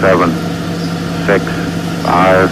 seven, six, five,